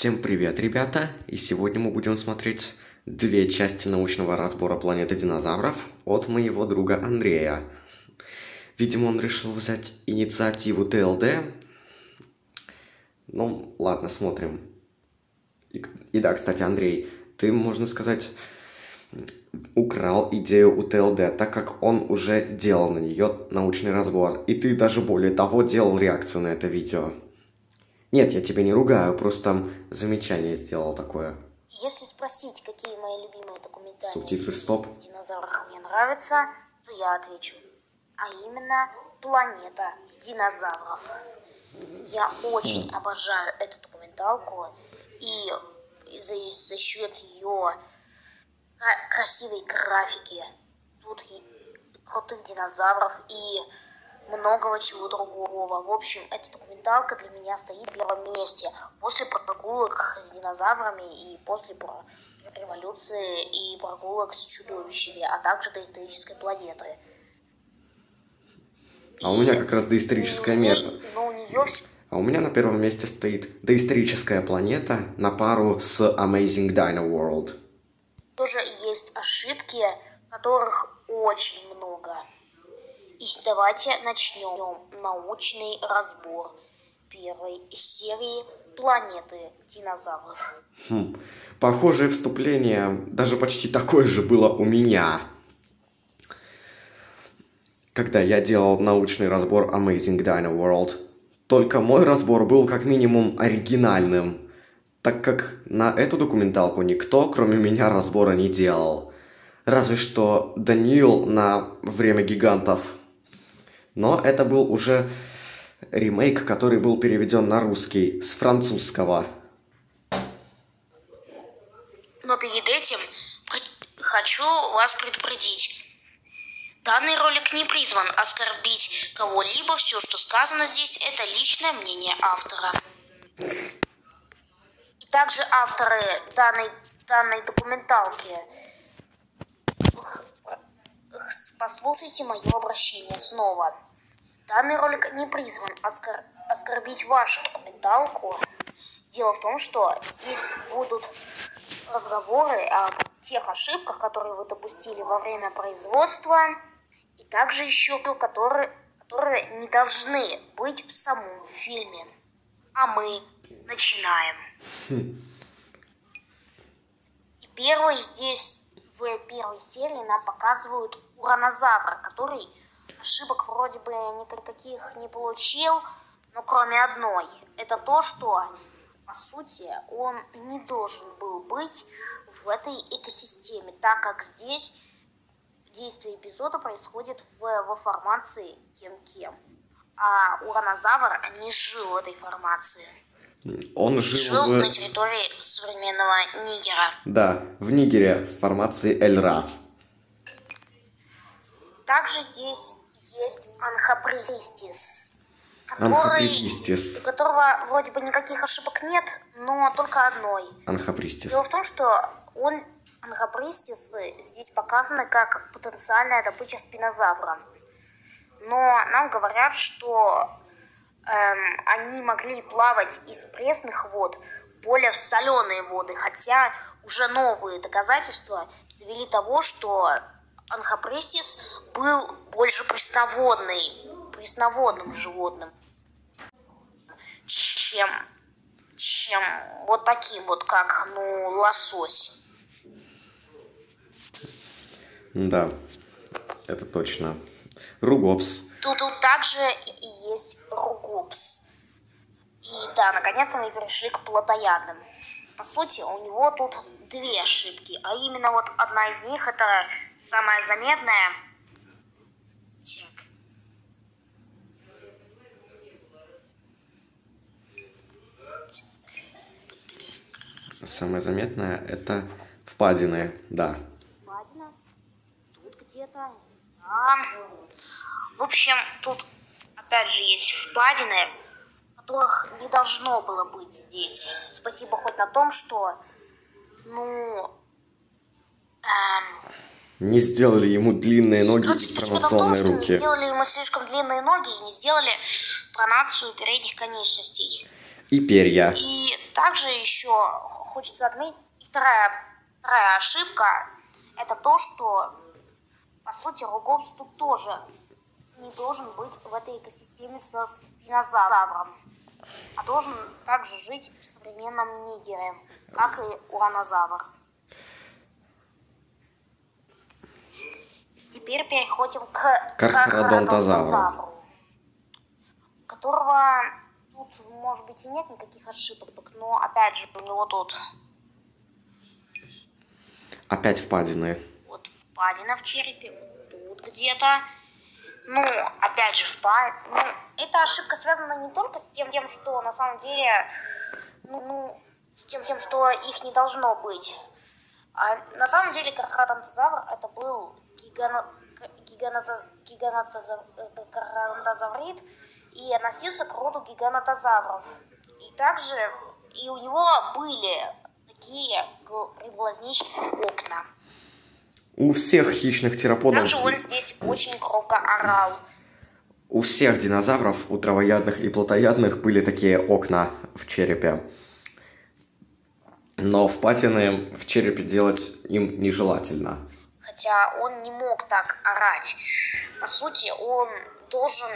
Всем привет, ребята! И сегодня мы будем смотреть две части научного разбора планеты динозавров от моего друга Андрея. Видимо, он решил взять инициативу ТЛД. Ну, ладно, смотрим. И, и да, кстати, Андрей, ты, можно сказать, украл идею у ТЛД, так как он уже делал на нее научный разбор. И ты даже более того делал реакцию на это видео. Нет, я тебя не ругаю, просто там замечание сделал такое. Если спросить, какие мои любимые документальные Субтитры стоп. динозаврах мне нравятся, то я отвечу. А именно «Планета динозавров». Я очень обожаю эту документалку, и за, за счет ее красивой графики, тут крутых динозавров и многого чего другого. В общем, эта документалка для меня стоит в первом месте. После прогулок с динозаврами и после революции и прогулок с чудовищами, а также доисторической планеты. А у меня как раз доисторическая мета. Но у нее А у меня на первом месте стоит доисторическая планета на пару с Amazing Dino World. Тоже есть ошибки, которых очень много. И давайте начнем научный разбор первой серии планеты динозавров. Хм. Похожее вступление, даже почти такое же было у меня. Когда я делал научный разбор Amazing Dino World. Только мой разбор был как минимум оригинальным, так как на эту документалку никто, кроме меня, разбора не делал. Разве что Даниил на «Время гигантов». Но это был уже ремейк, который был переведен на русский с французского. Но перед этим хочу вас предупредить. Данный ролик не призван оскорбить кого-либо. Все, что сказано здесь, это личное мнение автора. И также авторы данной, данной документалки послушайте мое обращение снова. Данный ролик не призван оскор... оскорбить вашу документалку. Дело в том, что здесь будут разговоры о тех ошибках, которые вы допустили во время производства, и также еще, которые, которые не должны быть в самом фильме. А мы начинаем. И первый здесь в первой серии нам показывают уранозавра, который ошибок вроде бы никаких не получил, но кроме одной. Это то, что, по сути, он не должен был быть в этой экосистеме, так как здесь действие эпизода происходит в, в формации кем-кем. А уранозавр не жил в этой формации. Он жил, жил в... на территории современного Нигера. Да, в Нигере, в формации Эльрас. Также здесь есть Анхапристис, который, у которого вроде бы никаких ошибок нет, но только одной. Анхапристис. Дело в том, что он, Анхапристис, здесь показаны как потенциальная добыча спинозавра. Но нам говорят, что эм, они могли плавать из пресных вод более в соленые воды, хотя уже новые доказательства довели того, что Анхапрестис был больше пресноводный, пресноводным животным, чем, чем вот таким вот, как, ну, лосось. Да, это точно. Ругопс. Тут, тут также и есть ругопс. И да, наконец-то мы перешли к плотоядным. По сути, у него тут две ошибки, а именно вот одна из них это самая заметная. Так. Самое заметное это впадины, да. Впадина? Тут где-то. А, в общем, тут опять же есть впадины, которых не должно было быть здесь. Спасибо хоть на том, что, ну, эм, Не сделали ему длинные ноги короче, и пронационные что не руки. сделали ему слишком длинные ноги и не сделали пронацию передних конечностей. И перья. И также еще хочется отметить вторая, вторая ошибка. Это то, что, по сути, тут тоже не должен быть в этой экосистеме со спинозавром, а должен также жить в современном Нигере, как и уранозавр. Теперь переходим к кархародонтозавру, которого тут, может быть, и нет никаких ошибок, но опять же у него тут... Опять впадины. Вот впадина в черепе, тут где-то. Ну, опять же, впад... Ну, эта ошибка связана не только с тем, тем что на самом деле, ну, ну с тем, тем, что их не должно быть. А на самом деле кархатантозавр это был гиганотозаврит и относился к роду гиганотозавров. И также и у него были такие глазничные окна. У всех хищных тероподов... Также он здесь очень громко орал. У всех динозавров, у травоядных и плотоядных, были такие окна в черепе. Но впадины в черепе делать им нежелательно. Хотя он не мог так орать. По сути, он должен...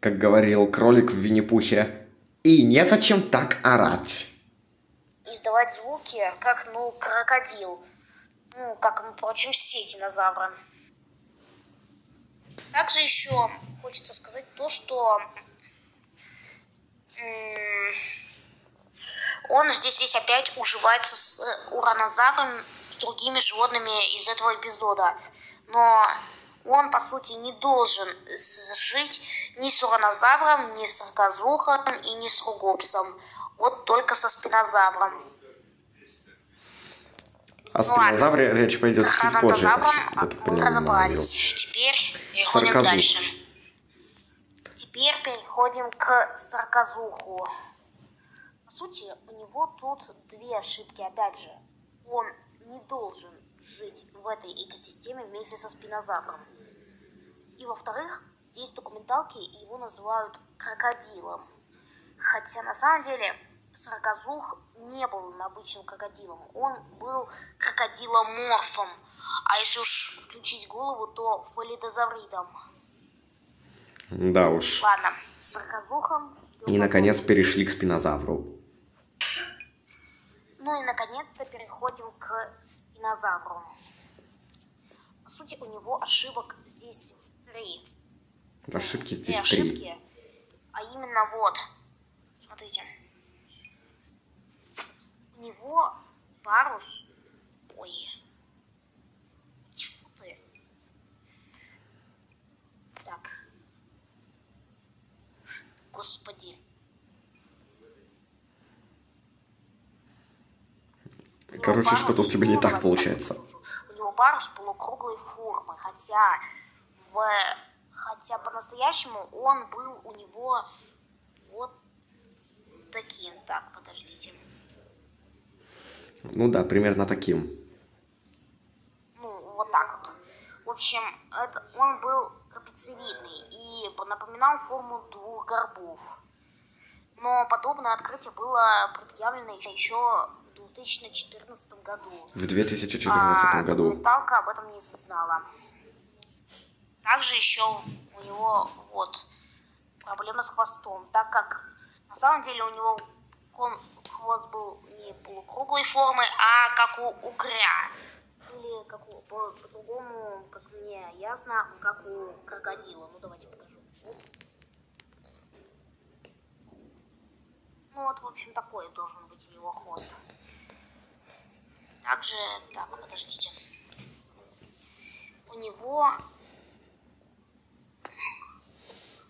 Как говорил кролик в Винни-Пухе. И незачем так орать. Издавать звуки, как, ну, крокодил. Ну, как, впрочем, все динозавры. Также еще хочется сказать то, что он здесь, здесь опять уживается с э, уранозавром и другими животными из этого эпизода. Но он, по сути, не должен жить ни с уранозавром, ни с арказухом и ни с ругопсом. Вот только со спинозавром. О спинозавре ну, речь пойдет чуть позже. Так мы разобрались. Теперь переходим Сарказух. дальше. Теперь переходим к сарказуху сути, у него тут две ошибки. Опять же, он не должен жить в этой экосистеме вместе со спинозавром. И во-вторых, здесь документалки его называют крокодилом. Хотя на самом деле Сарказух не был обычным крокодилом. Он был крокодиломорфом. А если уж включить голову, то фалидозавридом. Да уж. Ладно, с Сарказухом... И, наконец, перешли к спинозавру. Ну и наконец-то переходим к спинозавру. По сути, у него ошибок здесь три. Ошибки здесь три. Ошибки, а именно вот, смотрите. Него парус... Ой. Тьфу ты. Так. Господи. Короче, что-то у тебя не так получается. У него парус полукруглой формы, хотя в... Хотя по-настоящему он был у него вот таким. Так, подождите. Ну да, примерно таким. Ну, вот так вот. В общем, это, он был трапециевидный и напоминал форму двух горбов. Но подобное открытие было предъявлено еще 2014 году. В 2014 а, году. Документалка об этом не знала. Также еще у него вот проблема с хвостом, так как на самом деле у него он, хвост был не полукруглой формы, а как у угря. Или как у, по-другому, по как мне ясно, как у крокодила. Ну давайте покажу. Ну вот, в общем, такой должен быть у него хвост. Также, так, подождите. У него...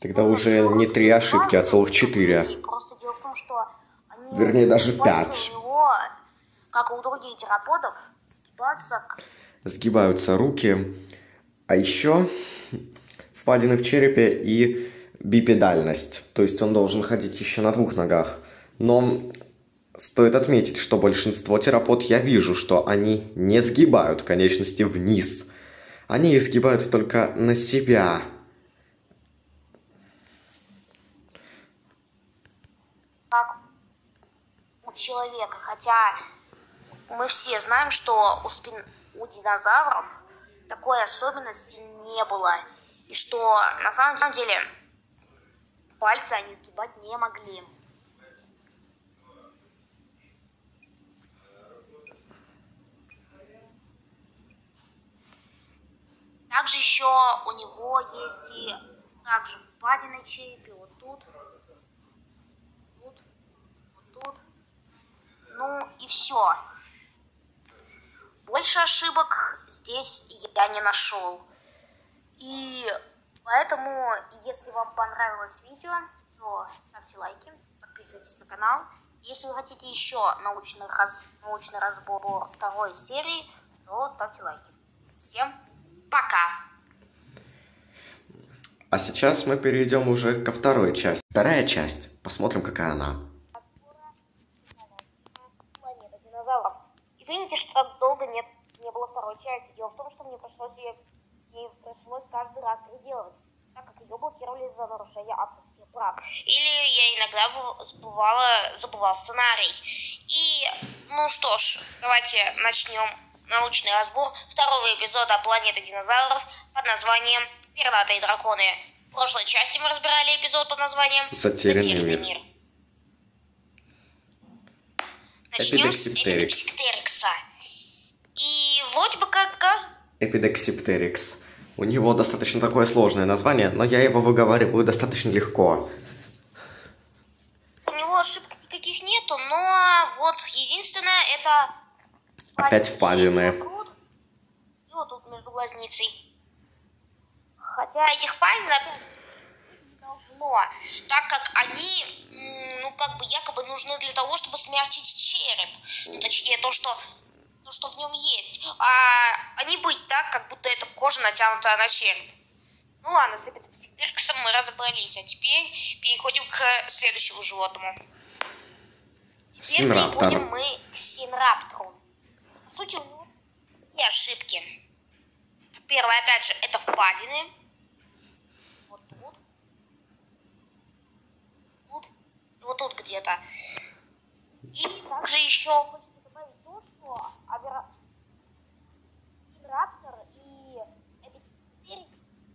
Тогда ну, уже не три ошибки, а целых четыре. Просто дело в том, что они Вернее, даже пять. Как у других тераподов, сгибаются... Сгибаются руки. А еще впадины в черепе и бипедальность. То есть он должен ходить еще на двух ногах. Но Стоит отметить, что большинство терапод я вижу, что они не сгибают конечности вниз. Они изгибают только на себя. Так, человека, хотя мы все знаем, что у, спин... у динозавров такой особенности не было. И что на самом деле пальцы они сгибать не могли. Также еще у него есть и также впадины черепе вот тут. Ну и все. Больше ошибок здесь я не нашел. И поэтому, если вам понравилось видео, то ставьте лайки, подписывайтесь на канал. Если вы хотите еще научный, раз, научный разбор второй серии, то ставьте лайки. Всем пока! А сейчас мы перейдем уже ко второй части. Вторая часть. Посмотрим, какая она. Извините, что так долго нет, не было второй части. Дело в том, что мне пришлось ее, ей пришлось каждый раз переделывать, так как ее блокировали за нарушение авторских прав. Или я иногда забывала, забывал сценарий. И, ну что ж, давайте начнем научный разбор второго эпизода «Планеты динозавров» под названием «Пернатые драконы». В прошлой части мы разбирали эпизод под названием «Затерянный, Затерянный мир». мир. Начнем с Эпидексиптерикса. И вроде бы как. Эпидексиптерикс. У него достаточно такое сложное название, но я его выговариваю достаточно легко. У него ошибок никаких нету, но вот единственное это Опять впадины. И вот тут между глазницей. Хотя этих впадин опять должно, так как они, ну, как бы якобы нужны для того, чтобы смягчить череп. Ну, точнее, то, что то, что в нем есть. А они быть так, как будто это кожа натянутая на череп. Ну ладно, с эпидепсиктерксом мы разобрались, а теперь переходим к следующему животному. Теперь Синраптор. переходим мы к синраптору сути, и ошибки. Первое, опять же, это впадины. Вот тут. Тут. И вот тут где-то. И также еще что Раптор и Эпицерикс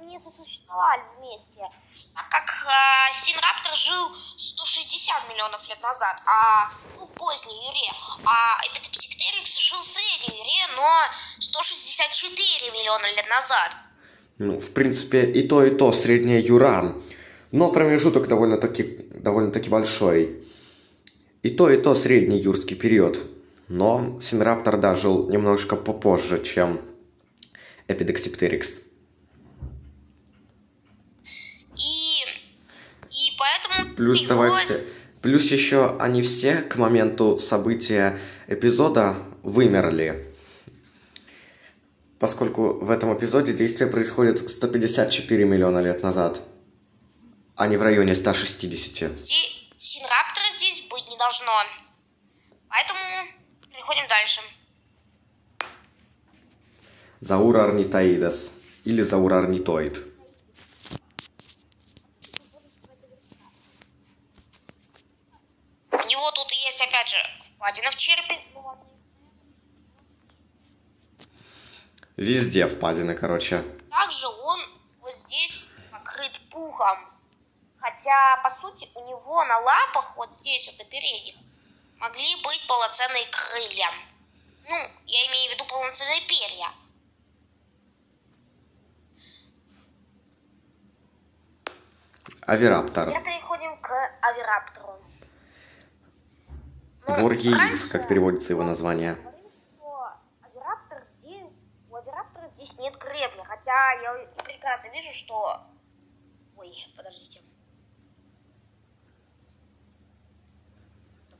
не сосуществовали вместе, так как э, Синраптор жил 160 миллионов лет назад, а ну, в поздней Юре, а Эпицерикс жил в средней Юре, но 164 миллиона лет назад. Ну, в принципе, и то, и то средняя Юра, но промежуток довольно-таки довольно-таки большой. И то, и то средний юрский период. Но Синраптор да, жил немножко попозже, чем Эпидексиптерикс. Плюс его... давайте. Плюс еще они все к моменту события эпизода вымерли. Поскольку в этом эпизоде действие происходит 154 миллиона лет назад, а не в районе 160. Синраптора здесь быть не должно. Дальше. Заура орнитоидес или Заура орнитоид. опять же, впадина в черепе. Везде впадины, короче. Также он вот здесь покрыт пухом. Хотя, по сути, у него на лапах, вот здесь, вот на передних, могли быть полноценные крылья. Ну, я имею в виду полноценные перья. Авираптор. Теперь переходим к авираптору. Вор яиц, как переводится его название. У Авираптора здесь нет гребня, хотя я прекрасно вижу, что... Ой, подождите.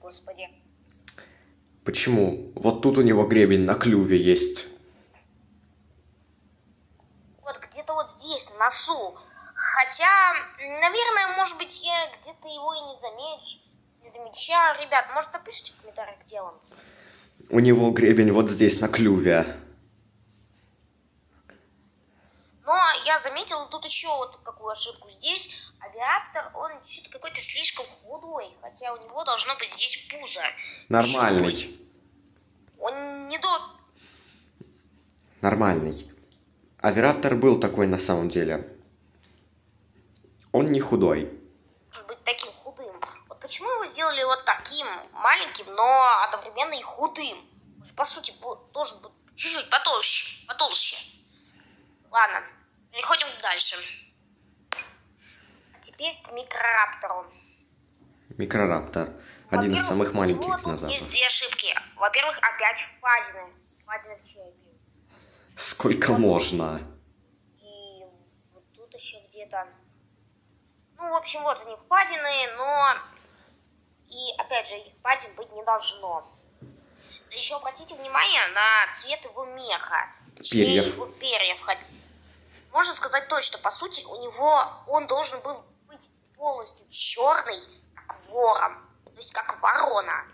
Господи. Почему? Вот тут у него гребень на клюве есть. Вот где-то вот здесь, на носу. Хотя, наверное, может быть, я где-то его и не замечу не замечаю. Ребят, может, напишите в комментариях, где он. У него гребень вот здесь, на клюве. Но я заметил тут еще вот какую ошибку. Здесь авиаптор, он что-то какой-то слишком худой, хотя у него должно быть здесь пузо. Нормальный. Он не должен... Нормальный. Авираптор был такой на самом деле. Он не худой. Может быть таким худым. Вот почему его сделали вот таким маленьким, но одновременно и худым? По сути, должен быть чуть-чуть потолще, потолще. Ладно, переходим дальше. А теперь к микрораптору. Микрораптор. Один из самых маленьких динозавров. Есть две ошибки. Во-первых, опять впадины. Впадины в черепе. Сколько вот. можно? И вот тут еще где-то. Ну, в общем, вот они впадины, но... И, опять же, их впадин быть не должно. Да еще обратите внимание на цвет его меха. Перьев. Его перьев. Можно сказать точно, по сути, у него он должен был быть полностью черный, как ворон. То есть как ворона.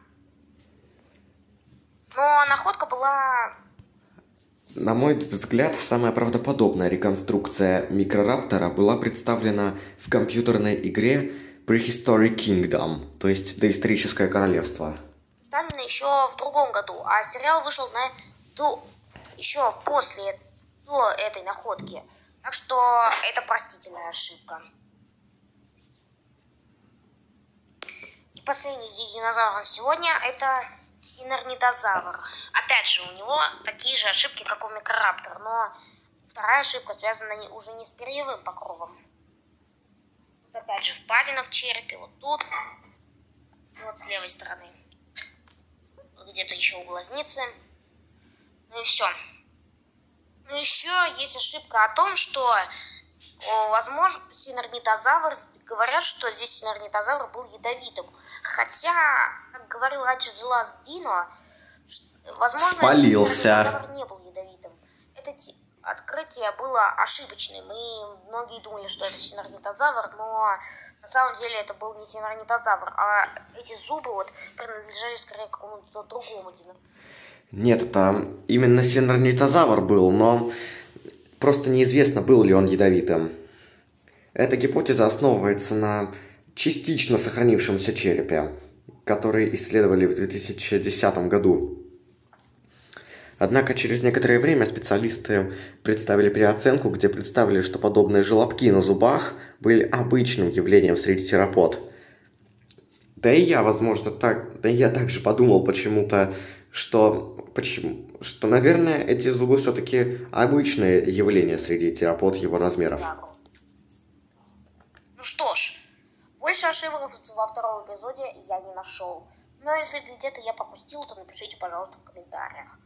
Но находка была... На мой взгляд, самая правдоподобная реконструкция микрораптора была представлена в компьютерной игре Prehistoric Kingdom, то есть доисторическое королевство представлена еще в другом году, а сериал вышел на до, еще после до этой находки. Так что это простительная ошибка. И последний из динозавров сегодня это синорнитозавр. Опять же, у него такие же ошибки, как у микрораптора, но вторая ошибка связана уже не с перьевым покровом. Опять же, впадина в черепе, вот тут, вот с левой стороны где-то еще у глазницы. Ну и все. Ну еще есть ошибка о том, что возможно, синорнитозавр, говорят, что здесь синорнитозавр был ядовитым. Хотя, как говорил раньше Зелас Дино, возможно, Спалился. не был ядовитым. Это открытие было ошибочным, и многие думали, что это синорнитозавр, но на самом деле это был не синорнитозавр, а эти зубы вот принадлежали скорее какому-то другому динозавру. Нет, это именно синорнитозавр был, но просто неизвестно, был ли он ядовитым. Эта гипотеза основывается на частично сохранившемся черепе, который исследовали в 2010 году. Однако через некоторое время специалисты представили переоценку, где представили, что подобные желобки на зубах были обычным явлением среди терапод. Да и я, возможно, так, да и я также подумал почему-то, что, почему, что, наверное, эти зубы все-таки обычное явление среди терапод его размеров. Ну что ж, больше ошибок во втором эпизоде я не нашел. Но если где-то я пропустил, то напишите, пожалуйста, в комментариях.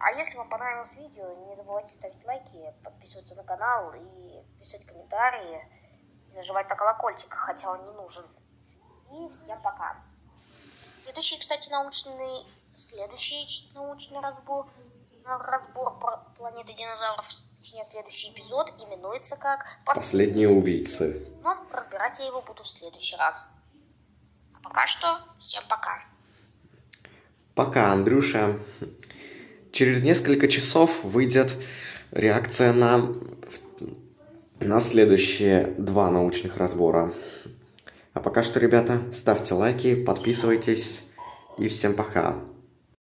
А если вам понравилось видео, не забывайте ставить лайки, подписываться на канал и писать комментарии, и нажимать на колокольчик, хотя он не нужен. И всем пока. Следующий, кстати, научный, следующий научный разбор, разбор планеты динозавров, точнее, следующий эпизод именуется как «Последние убийцы». Но разбирать я его буду в следующий раз. А пока что, всем пока. Пока, Андрюша. Через несколько часов выйдет реакция на, на следующие два научных разбора. А пока что, ребята, ставьте лайки, подписывайтесь и всем пока.